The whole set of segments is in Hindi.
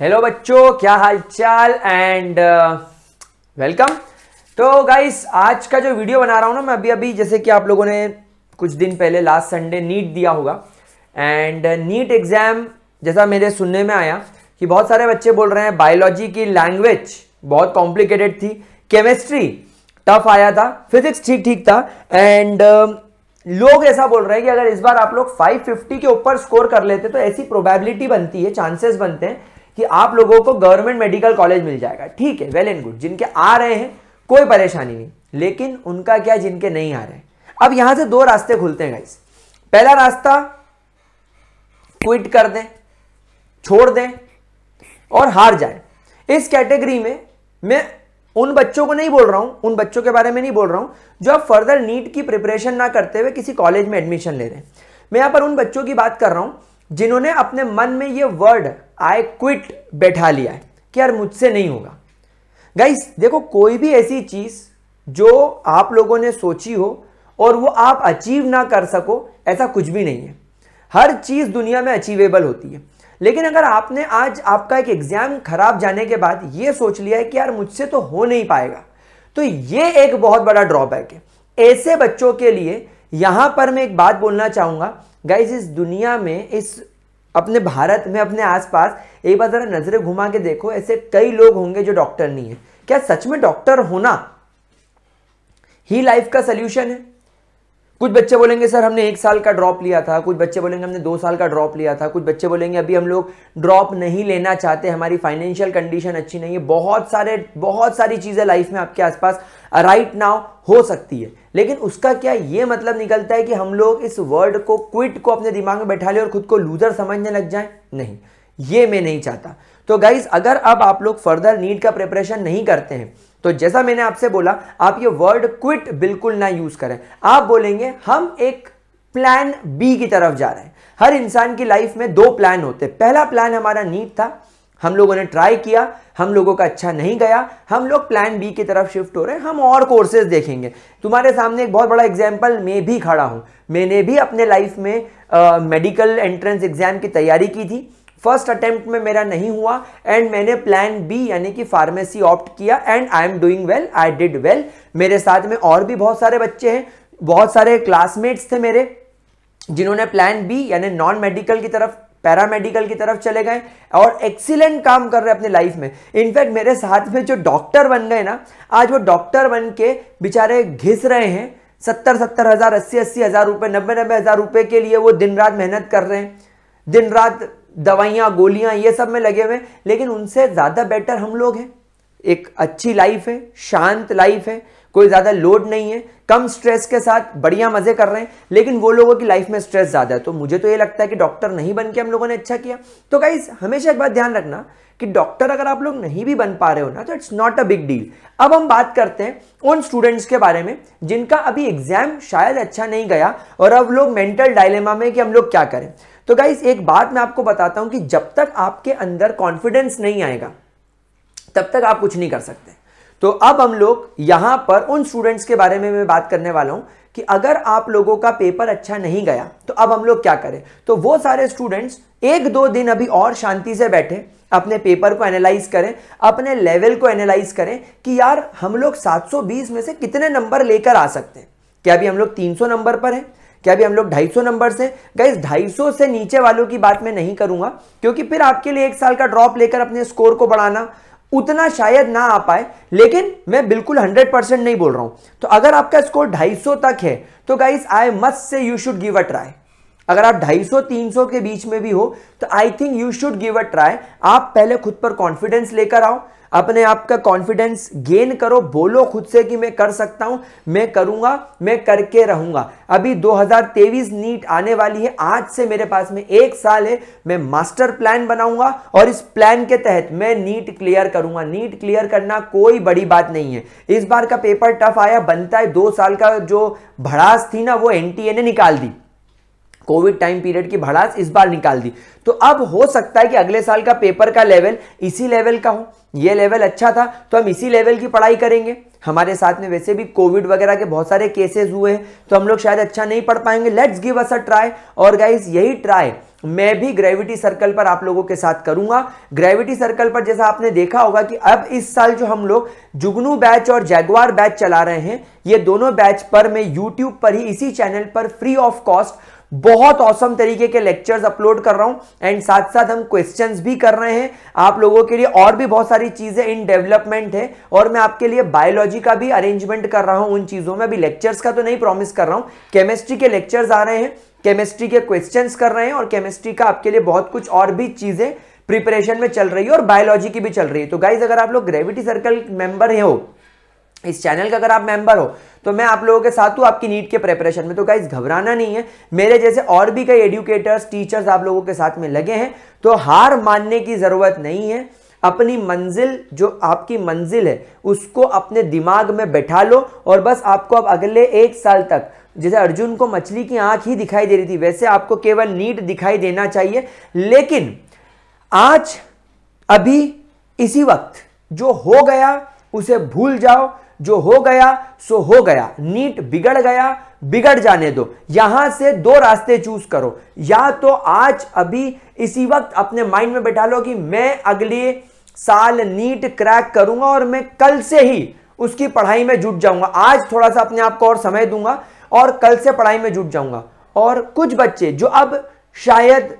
हेलो बच्चों, क्या हाल चाल एंड वेलकम तो गाइस आज का जो वीडियो बना रहा हूँ ना, मैं अभी अभी जैसे कि आप लोगों ने कुछ दिन पहले लास्ट संडे नीट दिया होगा। एंड नीट एग्ज़ाम जैसा मेरे सुनने में आया कि बहुत सारे बच्चे बोल रहे हैं बायोलॉजी की लैंग्वेज बहुत कॉम्प्लिकेटेड थी। केमिस्ट्री टफ आया था। फिजिक्स ठीक ठीक था। एंड लोग ऐसा बोल रहे हैं कि अगर इस बार आप लोग 550 के ऊपर स्कोर कर लेते तो ऐसी प्रोबेबिलिटी बनती है चांसेस बनते हैं कि आप लोगों को गवर्नमेंट मेडिकल कॉलेज मिल जाएगा। ठीक है वेल एंड गुड जिनके आ रहे हैं, कोई परेशानी नहीं। लेकिन उनका क्या, जिनके नहीं आ रहे। अब यहाँ से दो रास्ते खुलते हैं गाइस पहला रास्ता क्विट कर दें, छोड़ दें और हार जाए। इस कैटेगरी में मैं उन बच्चों को नहीं बोल रहा हूँ, उन बच्चों के बारे में नहीं बोल रहा हूँ, जो आप फर्दर नीट की प्रिपरेशन ना करते हुए किसी कॉलेज में एडमिशन ले रहे हैं। मैं यहाँ पर उन बच्चों की बात कर रहा हूँ जिन्होंने अपने मन में ये वर्ड आई क्विट बैठा लिया है कि यार मुझसे नहीं होगा। गाइस देखो, कोई भी ऐसी चीज़ जो आप लोगों ने सोची हो और वो आप अचीव ना कर सको, ऐसा कुछ भी नहीं है। हर चीज़ दुनिया में अचीवेबल होती है। लेकिन अगर आपने आज आपका एक एग्ज़ाम खराब जाने के बाद ये सोच लिया है कि यार मुझसे तो हो नहीं पाएगा तो ये एक बहुत बड़ा ड्रॉबैक है। ऐसे बच्चों के लिए यहाँ पर मैं एक बात बोलना चाहूँगा गाइज़ इस दुनिया में, इस अपने भारत में, अपने आसपास, एक बार जरा नज़रें घुमा के देखो, ऐसे कई लोग होंगे जो डॉक्टर नहीं है। क्या सच में डॉक्टर होना ही लाइफ का सोल्यूशन है। कुछ बच्चे बोलेंगे, सर, हमने एक साल का ड्रॉप लिया था। कुछ बच्चे बोलेंगे, हमने दो साल का ड्रॉप लिया था। कुछ बच्चे बोलेंगे, अभी हम लोग ड्रॉप नहीं लेना चाहते, हमारी फाइनेंशियल कंडीशन अच्छी नहीं है। बहुत सारे, बहुत सारी चीज़ें लाइफ में आपके आसपास राइट नाउ हो सकती है। लेकिन उसका क्या ये मतलब निकलता है कि हम लोग इस वर्ड को क्विट को अपने दिमाग में बैठा ले और खुद को लूजर समझने लग जाए? नहीं। ये मैं नहीं चाहता। तो गाइज़ अगर अब आप लोग फर्दर नीट का प्रिपरेशन नहीं करते हैं तो जैसा मैंने आपसे बोला, आप ये वर्ड क्विट बिल्कुल ना यूज़ करें। आप बोलेंगे, हम एक प्लान बी की तरफ़ जा रहे हैं। हर इंसान की लाइफ में दो प्लान होते पहला प्लान हमारा नीट था हम लोगों ने ट्राई किया, हम लोगों का अच्छा नहीं गया, हम लोग प्लान बी की तरफ़ शिफ्ट हो रहे हैं, हम और कोर्सेज देखेंगे। तुम्हारे सामने एक बहुत बड़ा एग्ज़ाम्पल मैं भी खड़ा हूँ। मैंने भी अपने लाइफ में मेडिकल एंट्रेंस एग्ज़ाम की तैयारी की थी। फ़र्स्ट अटेम्प्ट में मेरा नहीं हुआ एंड मैंने प्लान बी यानी कि फार्मेसी ऑप्ट किया and I am doing well I did well मेरे साथ में और भी बहुत सारे बच्चे हैं, बहुत सारे क्लासमेट्स थे मेरे, जिन्होंने प्लान बी यानी नॉन मेडिकल की तरफ़ पैरामेडिकल की तरफ़ चले गए और एक्सीलेंट काम कर रहे अपने लाइफ में। इनफैक्ट मेरे साथ में जो डॉक्टर बन गए ना, आज वो डॉक्टर बन के बेचारे घिस रहे हैं। सत्तर सत्तर हज़ार, अस्सी अस्सी हज़ार रुपए, नब्बे नब्बे हज़ार रुपए के लिए वो दिन रात मेहनत कर रहे हैं। दिन रात दवाइयाँ, गोलियाँ, ये सब में लगे हुए लेकिन उनसे ज़्यादा बेटर हम लोग हैं। एक अच्छी लाइफ है, शांत लाइफ है। कोई ज़्यादा लोड नहीं है, कम स्ट्रेस के साथ बढ़िया मज़े कर रहे हैं, लेकिन वो लोगों की लाइफ में स्ट्रेस ज़्यादा है। तो मुझे तो ये लगता है कि डॉक्टर नहीं बन के हम लोगों ने अच्छा किया। तो गाइज़ हमेशा एक बात ध्यान रखना कि डॉक्टर अगर आप लोग नहीं भी बन पा रहे हो ना तो it's not a big deal अब हम बात करते हैं उन स्टूडेंट्स के बारे में, जिनका अभी एग्ज़ाम शायद अच्छा नहीं गया और अब लोग मेंटल डायलेमा में कि हम लोग क्या करें। तो गाइज़ एक बात मैं आपको बताता हूँ कि जब तक आपके अंदर कॉन्फिडेंस नहीं आएगा, तब तक आप कुछ नहीं कर सकते। तो अब हम लोग यहाँ पर उन स्टूडेंट्स के बारे में मैं बात करने वाला हूँ कि अगर आप लोगों का पेपर अच्छा नहीं गया तो अब हम लोग क्या करें? तो वो सारे स्टूडेंट्स एक दो दिन अभी और शांति से बैठे, अपने पेपर को एनालाइज करें, अपने लेवल को एनालाइज करें कि यार हम लोग 720 में से कितने नंबर लेकर आ सकते हैं। क्या अभी हम लोग 300 नंबर पर हैं? क्या अभी हम लोग 250 नंबर से गाइस 250 से नीचे वालों की बात मैं नहीं करूँगा, क्योंकि फिर आपके लिए एक साल का ड्रॉप लेकर अपने स्कोर को बढ़ाना उतना शायद ना आ पाए, लेकिन मैं बिल्कुल 100 परसेंट नहीं बोल रहा हूँ। तो अगर आपका स्कोर 250 तक है तो guys I must say you should give a try अगर आप 250 300 के बीच में भी हो तो I think you should give a try आप पहले खुद पर कॉन्फिडेंस लेकर आओ, अपने आप का कॉन्फिडेंस गेन करो, बोलो खुद से कि मैं कर सकता हूँ, मैं करूँगा, मैं करके रहूँगा। अभी 2023 नीट आने वाली है, आज से मेरे पास में एक साल है, मैं मास्टर प्लान बनाऊँगा और इस प्लान के तहत मैं नीट क्लियर करूँगा। नीट क्लियर करना कोई बड़ी बात नहीं है। इस बार का पेपर टफ आया, बनता है, दो साल का जो भड़ास थी ना, वो एनटीए ने निकाल दी। कोविड टाइम पीरियड की भड़ास इस बार निकाल दी। तो अब हो सकता है कि अगले साल का पेपर का लेवल इसी लेवल का हो। ये लेवल अच्छा था तो हम इसी लेवल की पढ़ाई करेंगे। हमारे साथ में वैसे भी कोविड वगैरह के बहुत सारे केसेस हुए हैं तो हम लोग शायद अच्छा नहीं पढ़ पाएँगे। Let's give us a try और गाइस यही ट्राई मैं भी ग्रेविटी सर्कल पर आप लोगों के साथ करूँगा। ग्रेविटी सर्कल पर जैसा आपने देखा होगा कि अब इस साल जो हम लोग जुगनू बैच और जैगवार बैच चला रहे हैं, ये दोनों बैच पर मैं यूट्यूब पर ही, इसी चैनल पर फ्री ऑफ़ कॉस्ट बहुत औसम तरीके के लेक्चर्स अपलोड कर रहा हूँ एंड साथ साथ हम क्वेश्चंस भी कर रहे हैं। आप लोगों के लिए और भी बहुत सारी चीज़ें इन डेवलपमेंट है, और मैं आपके लिए बायोलॉजी का भी अरेंजमेंट कर रहा हूँ उन चीज़ों में। अभी लेक्चर्स का तो नहीं प्रॉमिस कर रहा हूँ। केमिस्ट्री के लेक्चर्स आ रहे हैं केमिस्ट्री के क्वेश्चंस कर रहे हैं, और केमिस्ट्री का आपके लिए बहुत कुछ और भी चीज़ें प्रिपरेशन में चल रही है, और बायोलॉजी की भी चल रही है। तो गाइज़ अगर आप लोग ग्रेविटी सर्कल मेंबर हो इस चैनल का अगर आप मेंबर हो तो मैं आप लोगों के साथ हूँ आपकी नीट के प्रेपरेशन में। तो गाइज़ घबराना नहीं है। मेरे जैसे और भी कई एडुकेटर्स टीचर्स आप लोगों के साथ में लगे हैं। तो हार मानने की ज़रूरत नहीं है। अपनी मंजिल, जो आपकी मंजिल है, उसको अपने दिमाग में बैठा लो और बस आपको अब अगले एक साल तक, जैसे अर्जुन को मछली की आँख ही दिखाई दे रही थी, वैसे आपको केवल नीट दिखाई देना चाहिए। लेकिन आज, अभी, इसी वक्त, जो हो गया, उसे भूल जाओ। जो हो गया, सो हो गया। नीट बिगड़ गया, बिगड़ जाने दो। यहाँ से दो रास्ते चूज़ करो। या तो आज, अभी, इसी वक्त अपने माइंड में बैठा लो कि मैं अगले साल नीट क्रैक करूँगा और मैं कल से ही उसकी पढ़ाई में जुट जाऊँगा। आज थोड़ा सा अपने आप को और समय दूँगा और कल से पढ़ाई में जुट जाऊँगा। और कुछ बच्चे जो अब शायद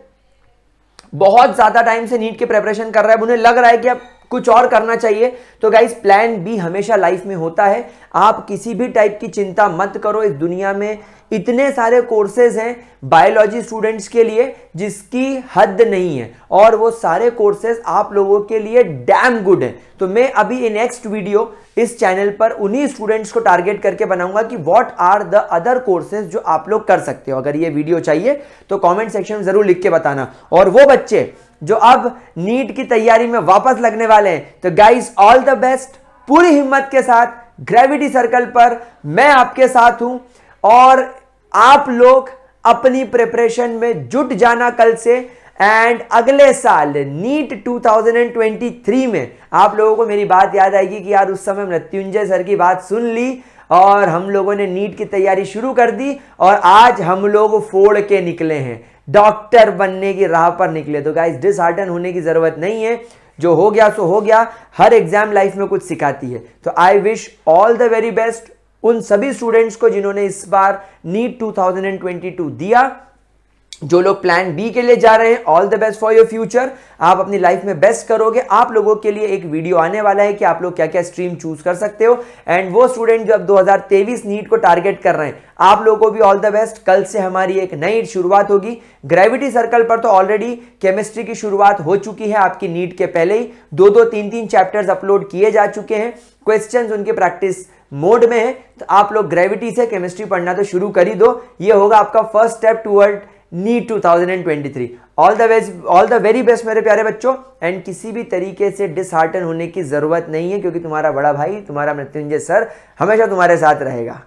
बहुत ज़्यादा टाइम से नीट के प्रिपरेशन कर रहे हैं उन्हें लग रहा है कि अब कुछ और करना चाहिए। तो गाइज़ प्लान बी हमेशा लाइफ में होता है। आप किसी भी टाइप की चिंता मत करो। इस दुनिया में इतने सारे कोर्सेज हैं बायोलॉजी स्टूडेंट्स के लिए, जिसकी हद नहीं है। और वो सारे कोर्सेज आप लोगों के लिए डैम गुड है। तो मैं अभी इन नेक्स्ट वीडियो इस चैनल पर उन्हीं स्टूडेंट्स को टारगेट करके बनाऊँगा कि what are the other courses जो आप लोग कर सकते हो। अगर ये वीडियो चाहिए तो कमेंट सेक्शन में ज़रूर लिख के बताना। और वो बच्चे जो अब नीट की तैयारी में वापस लगने वाले हैं। तो गाइस ऑल द बेस्ट पूरी हिम्मत के साथ ग्रेविटी सर्कल पर मैं आपके साथ हूँ। और आप लोग अपनी प्रिपरेशन में जुट जाना कल से। एंड अगले साल, नीट 2023 में आप लोगों को मेरी बात याद आएगी कि यार उस समय मृत्युंजय सर की बात सुन ली और हम लोगों ने नीट की तैयारी शुरू कर दी और आज हम लोग फोड़ के निकले हैं। डॉक्टर बनने की राह पर निकले। तो गाइस डिसहार्टन होने की ज़रूरत नहीं है। जो हो गया, सो हो गया। हर एग्ज़ाम लाइफ में कुछ सिखाती है। तो I wish all the very best उन सभी स्टूडेंट्स को जिन्होंने इस बार नीट 2022 दिया। जो लोग प्लान बी के लिए जा रहे हैं all the best for your future आप अपनी लाइफ में बेस्ट करोगे. आप लोगों के लिए एक वीडियो आने वाला है कि आप लोग क्या क्या स्ट्रीम चूज़ कर सकते हो. एंड वो स्टूडेंट जो अब 2023 नीट को टारगेट कर रहे हैं, आप लोगों को भी ऑल द बेस्ट कल से हमारी एक नई शुरुआत होगी. ग्रेविटी सर्कल पर तो ऑलरेडी केमिस्ट्री की शुरुआत हो चुकी है आपकी नीट के पहले ही. दो दो, तीन तीन चैप्टर्स अपलोड किए जा चुके हैं. क्वेश्चन उनके प्रैक्टिस मोड में है. तो आप लोग ग्रेविटी से केमिस्ट्री पढ़ना तो शुरू कर ही दो. ये होगा आपका first step toward NEET 2023 all the best all the very best मेरे प्यारे बच्चों। एंड किसी भी तरीके से डिसहार्टन होने की ज़रूरत नहीं है, क्योंकि तुम्हारा बड़ा भाई, तुम्हारा मृत्युंजय सर हमेशा तुम्हारे साथ रहेगा।